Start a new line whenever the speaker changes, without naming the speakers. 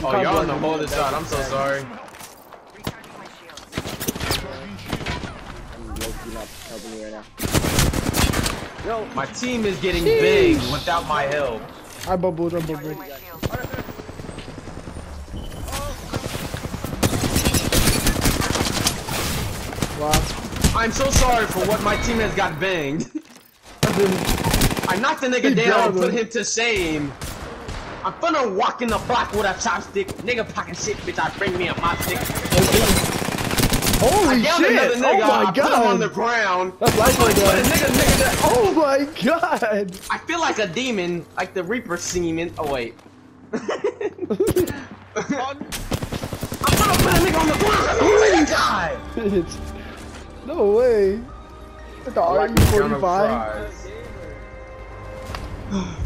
Oh, y'all on the hold this shot. I'm so sorry.
I'm low-key not helping you right now.
Yo, my team is getting big without my help.
I bubbled, I bubbled. Wow.
I'm so sorry for what my team has got banged. I knocked the nigga
He
down,
down,
put him to shame. I'm finna walk in the block with a chopstick. Nigga pocket shit, bitch. I bring me a mop stick.
Holy
I
shit!
another nigga.
oh my
I put him on the ground.
That's life
Put
right
a
there.
nigga, nigga, that-
Oh my god!
I feel like a demon, like the Reaper semen. Oh wait. I'm gonna put a nigga on the ground. My god.
No way. The
like the
RE45?
fries.